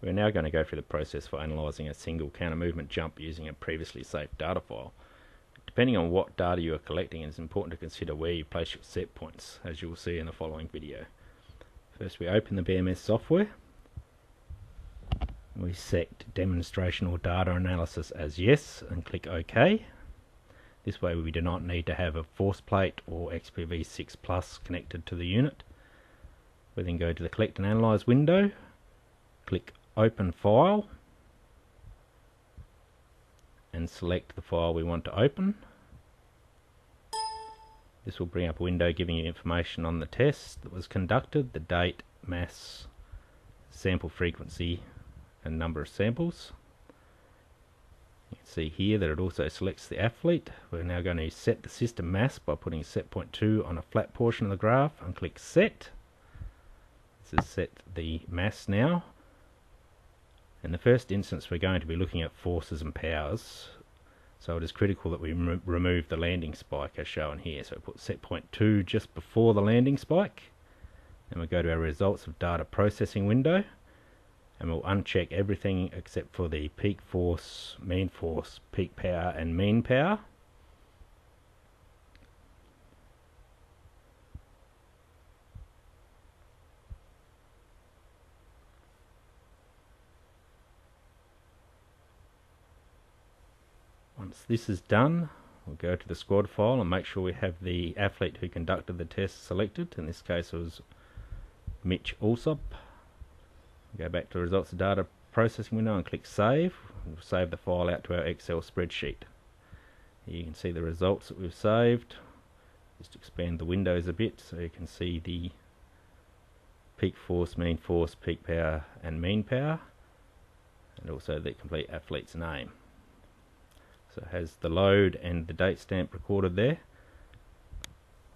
We're now going to go through the process for analysing a single counter movement jump using a previously saved data file. Depending on what data you are collecting, it is important to consider where you place your set points, as you will see in the following video. First we open the BMS software. We set demonstration or data analysis as yes and click OK. This way we do not need to have a force plate or XPV6 Plus connected to the unit. We then go to the collect and analyze window, click open file and select the file we want to open. This will bring up a window giving you information on the test that was conducted, the date, mass, sample frequency and number of samples. You can see here that it also selects the athlete. We're now going to set the system mass by putting set point 2 on a flat portion of the graph and click set. This is set the mass now. In the first instance we're going to be looking at forces and powers. So it is critical that we rem remove the landing spike as shown here. So we put set point 2 just before the landing spike. And we go to our results of data processing window. And we'll uncheck everything except for the peak force, mean force, peak power and mean power Once this is done, we'll go to the squad file and make sure we have the athlete who conducted the test selected. In this case it was Mitch Alsop. Go back to the results data processing window and click save. We'll save the file out to our Excel spreadsheet. Here you can see the results that we've saved. Just expand the windows a bit so you can see the peak force, mean force, peak power and mean power and also the complete athlete's name. So it has the load and the date stamp recorded there.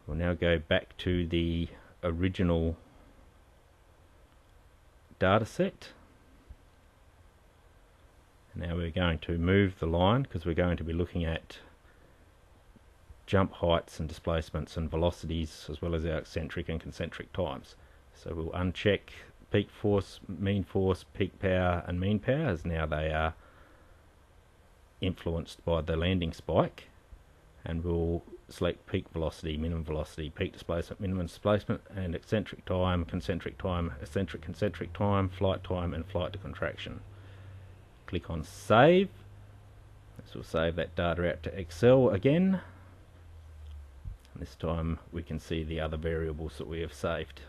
We'll now go back to the original data set. Now we're going to move the line because we're going to be looking at jump heights and displacements and velocities as well as our eccentric and concentric times. So we'll uncheck peak force, mean force, peak power and mean power as now they are influenced by the landing spike and we'll select peak velocity, minimum velocity, peak displacement, minimum displacement and eccentric time, concentric time, eccentric concentric time, flight time and flight to contraction. Click on save. This will save that data out to Excel again. And this time we can see the other variables that we have saved.